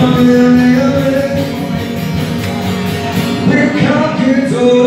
Come here, come here. We can't